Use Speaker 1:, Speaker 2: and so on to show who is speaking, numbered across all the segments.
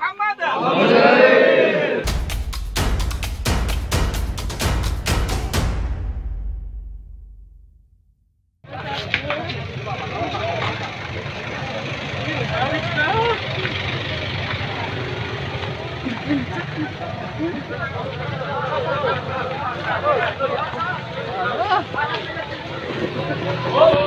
Speaker 1: محمدا Whoa! Oh!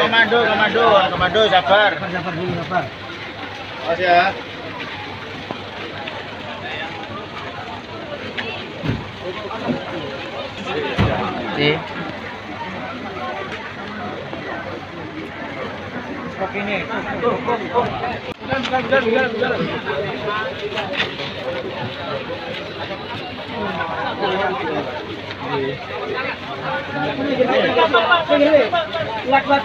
Speaker 2: Komando, komando, komando, sabar. Sabar dulu, sabar. Awas ya.
Speaker 1: Buat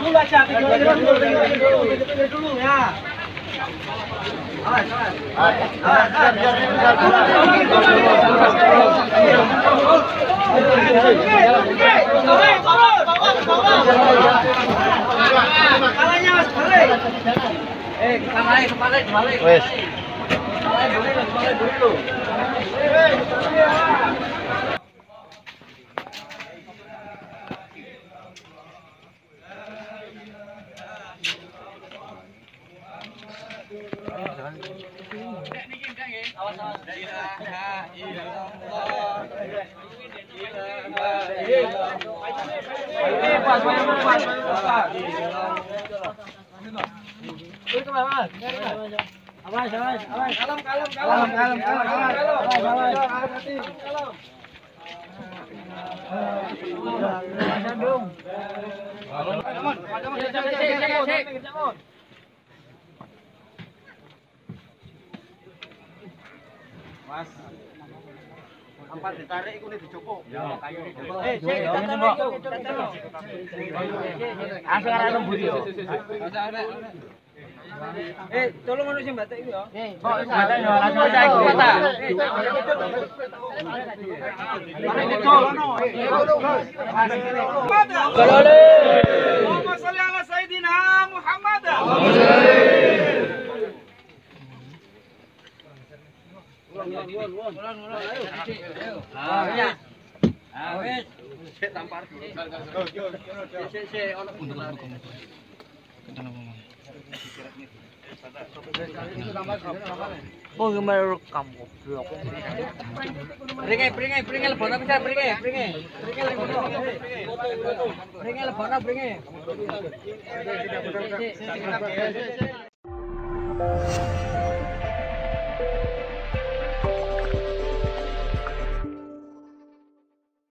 Speaker 1: dulu ya. Eh, kepala kepala kebalik.
Speaker 2: Wes.
Speaker 1: Dulu, kepala dulu. Awas, awas, awas. Kalem, kalem, kalem. Kalem, kalem, kalem. Awas, awas.
Speaker 2: Kalem. Pak Jamun, Pak Jamun, Pak
Speaker 1: Jamun, Pak Jamun. Mas. Empat ditarik ne dicokok. Ya, kayu ini. Eh, Eh, tolong manusia batik itu ya. Kok batik ya, langsung aja ikut kata. Kalau ada. Allah masalah ala Sayyidina Muhammad. Allah masalah. Oh, gimana rekam goblok. Bringe, bringe, bringe lebona bisa bringe, bringe. Bringe lebona, bringe.